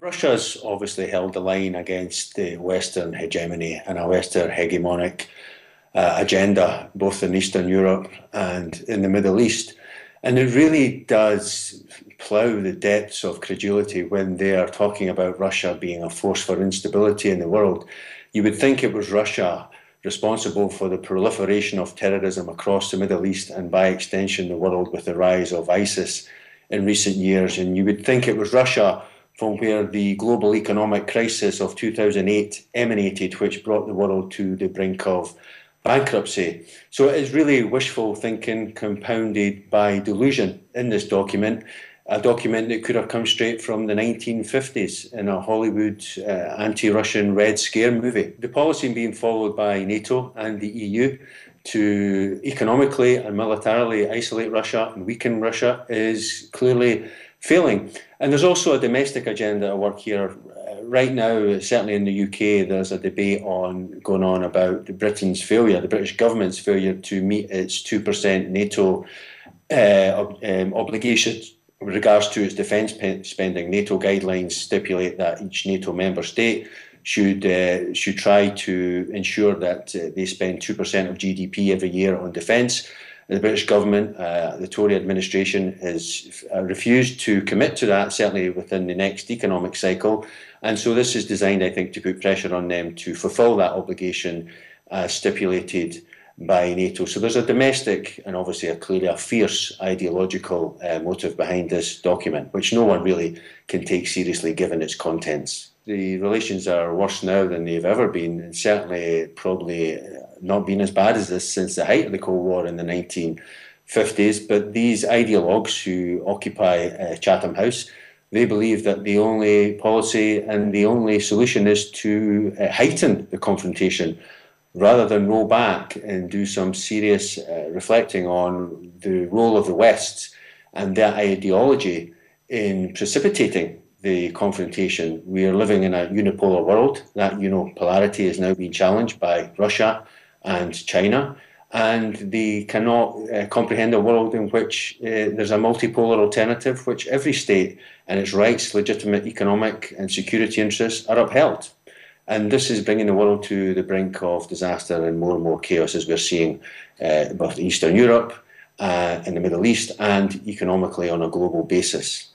Russia's obviously held the line against the Western hegemony and a Western hegemonic uh, agenda, both in Eastern Europe and in the Middle East. And it really does plough the depths of credulity when they are talking about Russia being a force for instability in the world. You would think it was Russia responsible for the proliferation of terrorism across the Middle East and by extension the world with the rise of ISIS in recent years. And you would think it was Russia from where the global economic crisis of 2008 emanated, which brought the world to the brink of bankruptcy. So it is really wishful thinking compounded by delusion in this document a document that could have come straight from the 1950s in a Hollywood uh, anti Russian Red Scare movie. The policy being followed by NATO and the EU to economically and militarily isolate Russia and weaken Russia is clearly failing. And there's also a domestic agenda at work here. Uh, right now, certainly in the UK, there's a debate on going on about Britain's failure, the British government's failure to meet its 2% NATO uh, um, obligations with regards to its defence spending, NATO guidelines stipulate that each NATO member state should uh, should try to ensure that uh, they spend two percent of GDP every year on defence. The British government, uh, the Tory administration, has uh, refused to commit to that, certainly within the next economic cycle. And so this is designed, I think, to put pressure on them to fulfil that obligation as stipulated by NATO. So there's a domestic and obviously a clearly a fierce ideological uh, motive behind this document, which no one really can take seriously given its contents. The relations are worse now than they've ever been, and certainly probably not been as bad as this since the height of the Cold War in the 1950s. But these ideologues who occupy uh, Chatham House, they believe that the only policy and the only solution is to uh, heighten the confrontation rather than roll back and do some serious uh, reflecting on the role of the West and their ideology in precipitating the confrontation. We are living in a unipolar world. That unipolarity is now being challenged by Russia and China. And they cannot uh, comprehend a world in which uh, there's a multipolar alternative, which every state and its rights, legitimate economic and security interests are upheld. And this is bringing the world to the brink of disaster and more and more chaos as we're seeing uh, both Eastern Europe, uh, in the Middle East, and economically on a global basis.